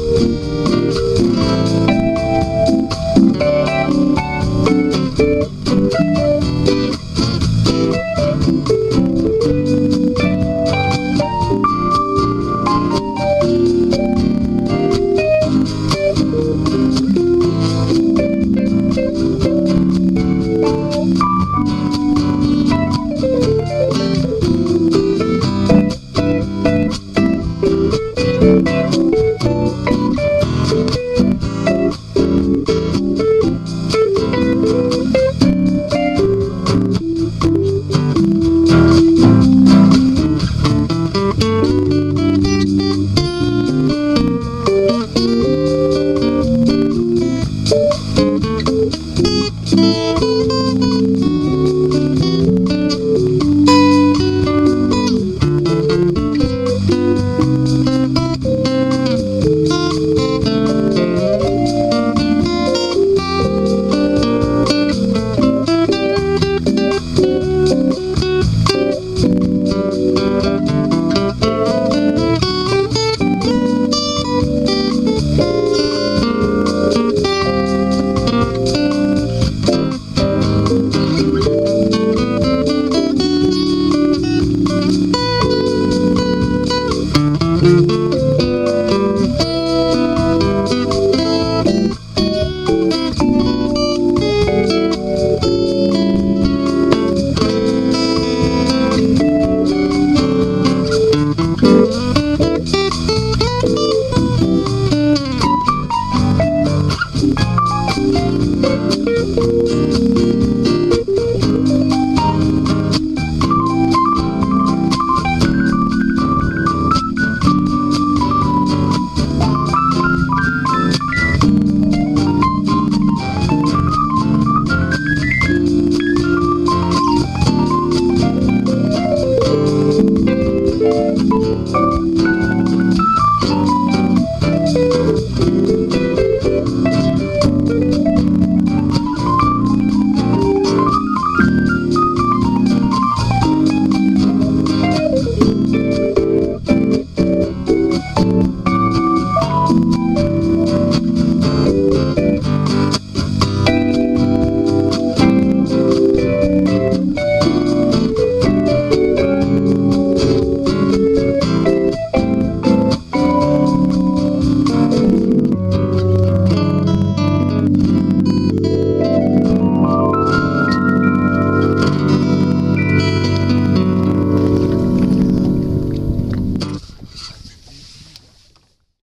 Música